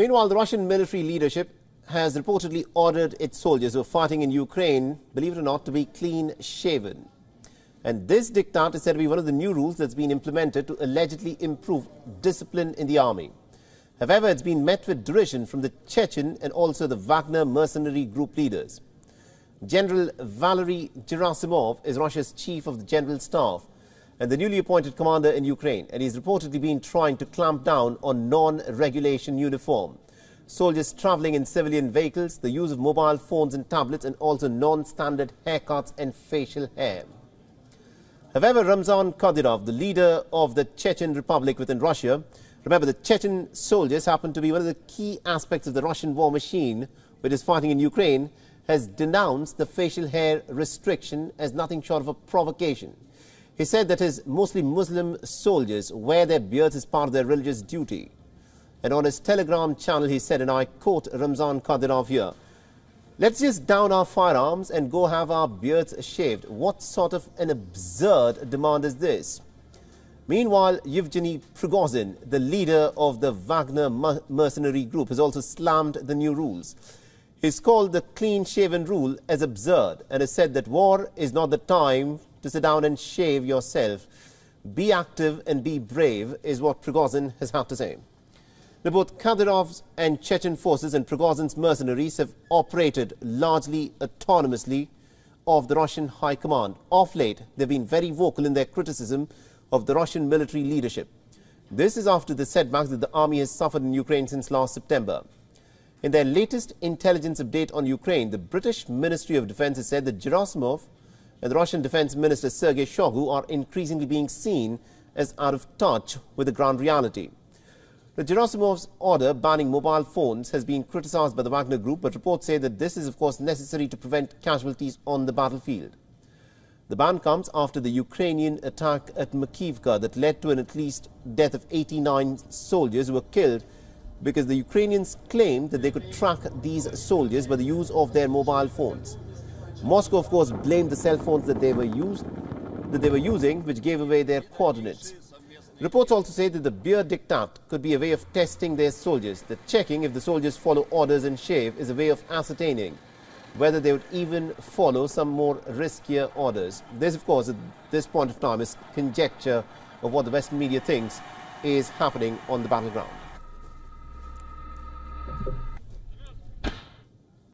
Meanwhile, the Russian military leadership has reportedly ordered its soldiers who are fighting in Ukraine, believe it or not, to be clean shaven. And this diktat is said to be one of the new rules that's been implemented to allegedly improve discipline in the army. However, it's been met with derision from the Chechen and also the Wagner mercenary group leaders. General Valery Gerasimov is Russia's chief of the general staff and the newly appointed commander in Ukraine, and he's reportedly been trying to clamp down on non-regulation uniform. Soldiers traveling in civilian vehicles, the use of mobile phones and tablets, and also non-standard haircuts and facial hair. However, Ramzan Kadyrov, the leader of the Chechen Republic within Russia, remember the Chechen soldiers happen to be one of the key aspects of the Russian war machine which is fighting in Ukraine, has denounced the facial hair restriction as nothing short of a provocation. He said that his mostly Muslim soldiers wear their beards as part of their religious duty. And on his Telegram channel, he said, and I quote Ramzan Kadyrov here, Let's just down our firearms and go have our beards shaved. What sort of an absurd demand is this? Meanwhile, Yevgeny Prigozhin, the leader of the Wagner mercenary group, has also slammed the new rules. He's called the clean-shaven rule as absurd and has said that war is not the time to sit down and shave yourself. Be active and be brave is what Prigozhin has had to say. Now, both Kadyrov's and Chechen forces and Prigozhin's mercenaries have operated largely autonomously of the Russian high command. Of late, they've been very vocal in their criticism of the Russian military leadership. This is after the setbacks that the army has suffered in Ukraine since last September. In their latest intelligence update on Ukraine, the British Ministry of Defense has said that Gerasimov and the Russian Defense Minister Sergei Shoigu are increasingly being seen as out of touch with the ground reality. The Gerasimov's order banning mobile phones has been criticized by the Wagner Group, but reports say that this is, of course, necessary to prevent casualties on the battlefield. The ban comes after the Ukrainian attack at Makiivka that led to an at least death of 89 soldiers who were killed because the Ukrainians claimed that they could track these soldiers by the use of their mobile phones. Moscow, of course, blamed the cell phones that they were used, that they were using, which gave away their coordinates. Reports also say that the beer diktat could be a way of testing their soldiers, that checking if the soldiers follow orders and shave is a way of ascertaining whether they would even follow some more riskier orders. This, of course, at this point of time is conjecture of what the Western media thinks is happening on the battleground.